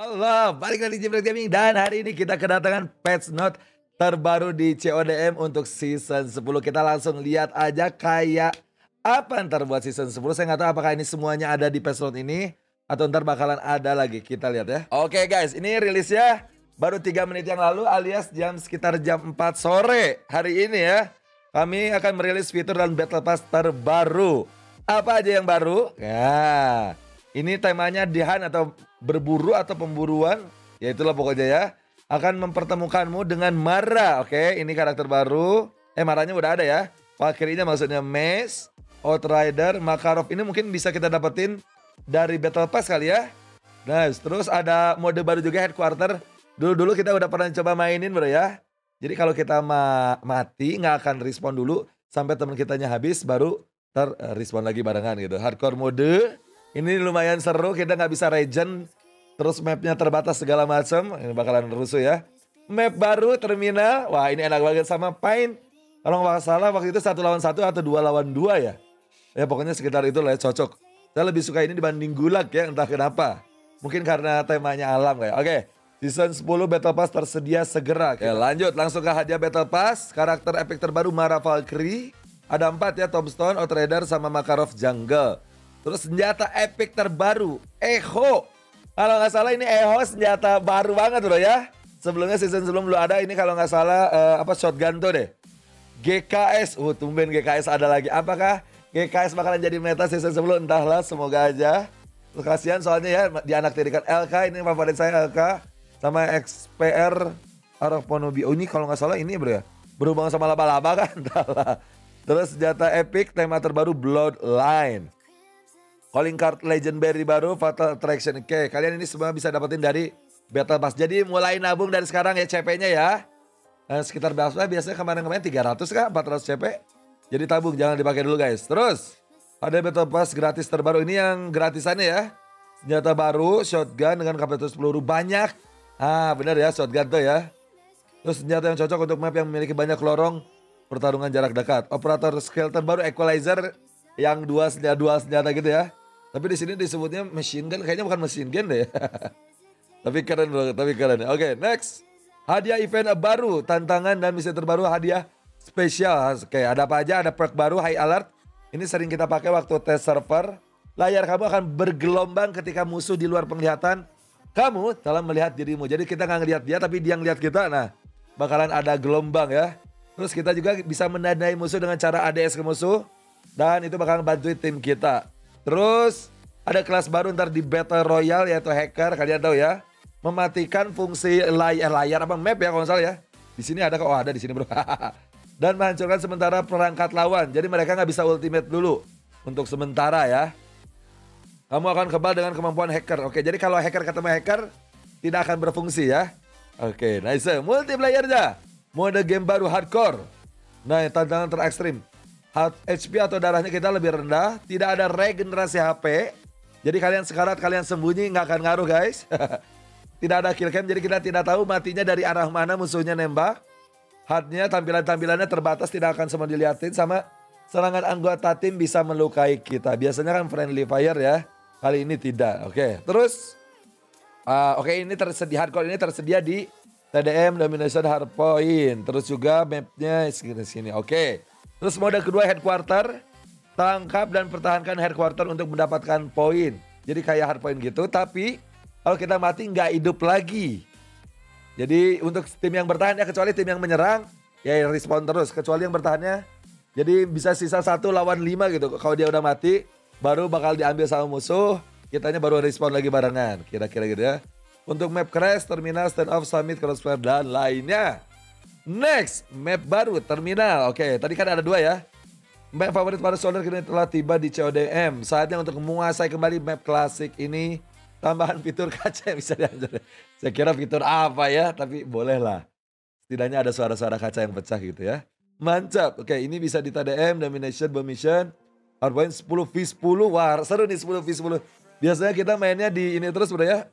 Halo, balik lagi di Jebret Gaming dan hari ini kita kedatangan patch note terbaru di CODM untuk season 10. Kita langsung lihat aja kayak apa ntar buat season 10. Saya nggak tahu apakah ini semuanya ada di patch note ini atau ntar bakalan ada lagi. Kita lihat ya. Oke guys, ini rilisnya baru 3 menit yang lalu alias jam sekitar jam 4 sore hari ini ya. Kami akan merilis fitur dan battle pass terbaru. Apa aja yang baru? Ya, ini temanya Dihan atau berburu atau pemburuan, ya itulah pokoknya ya. Akan mempertemukanmu dengan Mara, oke? Ini karakter baru. Eh Maranya udah ada ya. Valkyrie-nya maksudnya Mace, Outrider, Makarov. Ini mungkin bisa kita dapetin dari Battle Pass kali ya. Nah, terus ada mode baru juga Headquarter. Dulu-dulu kita udah pernah coba mainin bro ya. Jadi kalau kita ma mati nggak akan respon dulu sampai teman kitanya habis baru ter uh, respon lagi barengan gitu. Hardcore mode ini lumayan seru, kita nggak bisa regen, terus mapnya terbatas segala macam. Ini bakalan rusuh ya. Map baru terminal, wah ini enak banget sama Pine. Kalau nggak salah waktu itu satu lawan satu atau dua lawan dua ya. Ya pokoknya sekitar itu lah ya, cocok. Saya lebih suka ini dibanding Gulag ya, entah kenapa. Mungkin karena temanya alam kayak. Oke, season 10 Battle Pass tersedia segera. Lanjut langsung ke hadiah Battle Pass. Karakter epic terbaru Mara Valkyrie. Ada empat ya, Tombstone, Outrider, sama Makarov Jungle. Terus senjata epic terbaru, Echo. Kalau nggak salah ini Echo senjata baru banget bro ya. Sebelumnya season sebelum belum ada ini kalau nggak salah uh, apa shotgun tuh deh. GKS, uh tumben GKS ada lagi. Apakah GKS bakalan jadi meta season sebelum entahlah semoga aja. Terus kasihan soalnya ya di anak tirikan LK ini favorit saya LK sama XPR Araponobi. Oh ini kalau nggak salah ini bro ya. Berhubungan sama laba-laba kan entahlah. Terus senjata epic tema terbaru Bloodline. Calling card legendary baru Fatal Attraction. Oke, kalian ini semua bisa dapetin dari Battle Pass. Jadi mulai nabung dari sekarang ya CP-nya ya. Nah, sekitar biasanya biasanya kemarin-kemarin 300 kah 400 CP. Jadi tabung jangan dipakai dulu guys. Terus ada Battle Pass gratis terbaru ini yang gratisannya ya. Senjata baru, shotgun dengan kapasitas peluru banyak. Ah benar ya shotgun tuh ya. Terus senjata yang cocok untuk map yang memiliki banyak lorong pertarungan jarak dekat. Operator skill terbaru equalizer yang dua senjata dua senjata gitu ya. Tapi di sini disebutnya machine gun, kayaknya bukan machine gun deh. tapi keren banget, tapi keren. Oke, next. Hadiah event baru, tantangan dan misi terbaru hadiah spesial. Oke, ada apa aja? Ada perk baru, high alert. Ini sering kita pakai waktu tes server. Layar kamu akan bergelombang ketika musuh di luar penglihatan kamu dalam melihat dirimu. Jadi kita nggak ngelihat dia, tapi dia ngelihat kita. Nah, bakalan ada gelombang ya. Terus kita juga bisa menandai musuh dengan cara ADS ke musuh. Dan itu bakalan bantuin tim kita. Terus ada kelas baru ntar di Battle Royale yaitu hacker kalian tahu ya. Mematikan fungsi layar, layar apa map ya kalau salah ya. Di sini ada kok oh ada di sini bro. Dan menghancurkan sementara perangkat lawan. Jadi mereka nggak bisa ultimate dulu untuk sementara ya. Kamu akan kebal dengan kemampuan hacker. Oke, jadi kalau hacker ketemu hacker tidak akan berfungsi ya. Oke, nice. Multiplayer-nya. Mode game baru hardcore. Nah, tantangan terekstrim. HP atau darahnya kita lebih rendah, tidak ada regenerasi HP. Jadi kalian sekarat, kalian sembunyi nggak akan ngaruh guys. tidak ada kill cam, jadi kita tidak tahu matinya dari arah mana musuhnya nembak. Hatnya tampilan-tampilannya terbatas tidak akan semua dilihatin sama serangan anggota tim bisa melukai kita. Biasanya kan friendly fire ya. Kali ini tidak. Oke, okay. terus uh, oke okay, ini tersedia hardcore ini tersedia di TDM Domination Hardpoint. Terus juga mapnya sini sini. Oke. Okay. Terus mode kedua headquarter, tangkap dan pertahankan headquarter untuk mendapatkan poin. Jadi kayak hard point gitu, tapi kalau kita mati nggak hidup lagi. Jadi untuk tim yang bertahan ya kecuali tim yang menyerang ya respon terus. Kecuali yang bertahannya jadi bisa sisa satu lawan lima gitu. Kalau dia udah mati baru bakal diambil sama musuh. Kitanya baru respon lagi barengan. Kira-kira gitu ya. Untuk map crash, terminal, stand off, summit, crossfire, dan lainnya. Next, map baru terminal. Oke, tadi kan ada dua ya. Map favorit para soldier kini telah tiba di CODM. Saatnya untuk menguasai kembali map klasik ini. Tambahan fitur kaca yang bisa diajar. Saya kira fitur apa ya, tapi bolehlah. Setidaknya ada suara-suara kaca yang pecah gitu ya. Mantap. Oke, ini bisa di TDM, Domination, Mission. Hardpoint 10 V10. Wah, seru nih 10 V10. Biasanya kita mainnya di ini terus bro ya.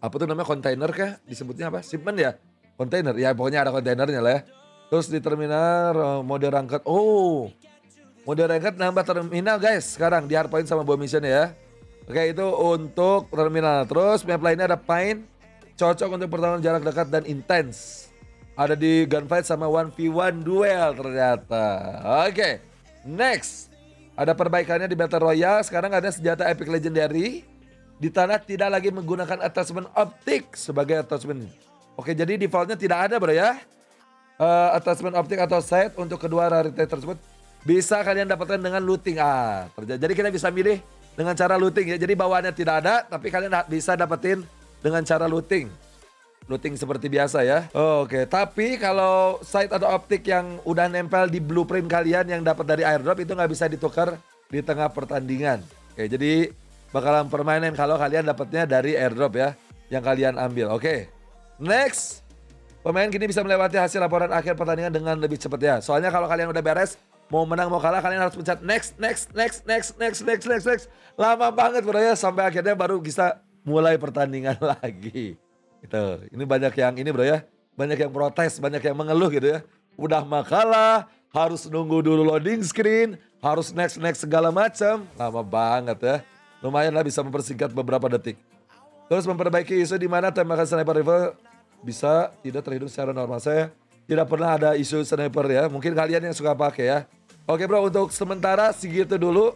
Apa tuh namanya kontainer kah? Disebutnya apa? Shipment ya? Kontainer ya pokoknya ada kontainernya lah ya terus di terminal eh, mode rangkat oh mode rangkat nambah terminal guys sekarang di hardpoint sama bom mission ya oke itu untuk terminal terus map lainnya ada pine cocok untuk pertarungan jarak dekat dan intens. Ada di gunfight sama 1v1 duel ternyata. Oke, next. Ada perbaikannya di Battle Royale. Sekarang ada senjata Epic Legendary. Di tanah tidak lagi menggunakan attachment optik sebagai attachment. Oke, jadi defaultnya tidak ada bro ya. Uh, attachment optik atau set untuk kedua rarity tersebut bisa kalian dapatkan dengan looting. Ah, jadi kita bisa milih dengan cara looting ya. Jadi bawaannya tidak ada, tapi kalian bisa dapetin dengan cara looting. Looting seperti biasa ya. Oh, Oke, okay. tapi kalau sight atau optik yang udah nempel di blueprint kalian yang dapat dari airdrop itu nggak bisa ditukar di tengah pertandingan. Oke, jadi bakalan permainan kalau kalian dapatnya dari airdrop ya yang kalian ambil. Oke. Next. Pemain kini bisa melewati hasil laporan akhir pertandingan dengan lebih cepat ya. Soalnya kalau kalian udah beres, mau menang mau kalah kalian harus pencet next, next, next, next, next, next, next, next. Lama banget bro ya sampai akhirnya baru bisa mulai pertandingan lagi. Gitu. Ini banyak yang ini bro ya. Banyak yang protes, banyak yang mengeluh gitu ya. Udah makalah, harus nunggu dulu loading screen, harus next next segala macam. Lama banget ya. Lumayan lah bisa mempersingkat beberapa detik. Terus memperbaiki isu di mana tembakan sniper rifle bisa tidak terhitung secara normal. Saya tidak pernah ada isu sniper ya. Mungkin kalian yang suka pakai ya. Oke bro, untuk sementara segitu dulu.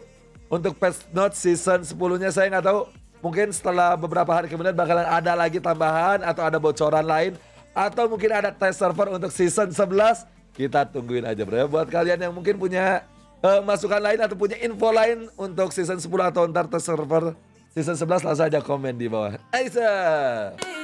Untuk Patch Note season 10-nya saya nggak tahu. Mungkin setelah beberapa hari kemudian bakalan ada lagi tambahan atau ada bocoran lain. Atau mungkin ada test server untuk season 11. Kita tungguin aja bro ya. Buat kalian yang mungkin punya uh, masukan lain atau punya info lain untuk season 10 atau ntar test server season 11 langsung aja komen di bawah. Aisyah.